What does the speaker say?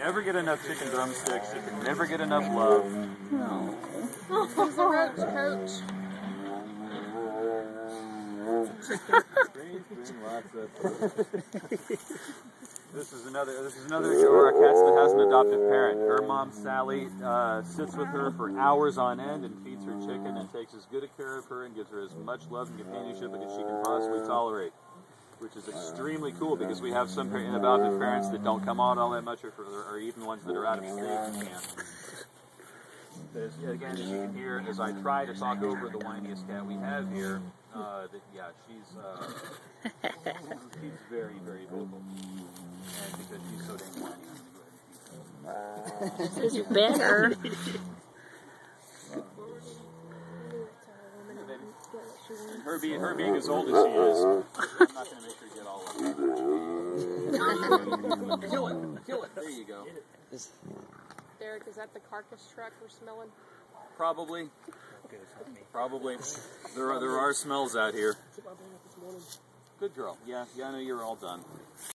never get enough chicken drumsticks. She can never get enough love. He's a roach coach. This is another. This is another of our cats that has an adoptive parent. Her mom Sally uh, sits with her for hours on end and feeds her chicken and takes as good a care of her and gives her as much love and companionship as she can possibly tolerate, which is extremely cool because we have some par- adoptive parents that don't come out all that much, or, or even ones that are out of state and can't. As, again, as you can hear, as I try to talk over the whiniest cat we have here, uh, that, yeah, she's uh, she's very, very vocal, and because she's so dang whiny. I'm gonna go ahead and keep her. It's better. Her being her being as old as she is, I'm not gonna make her get all of it. Kill it, kill it. There you go. Derek, is that the carcass truck we're smelling? Probably. Probably. There are there are smells out here. Good girl. Yeah, yeah. I know you're all done.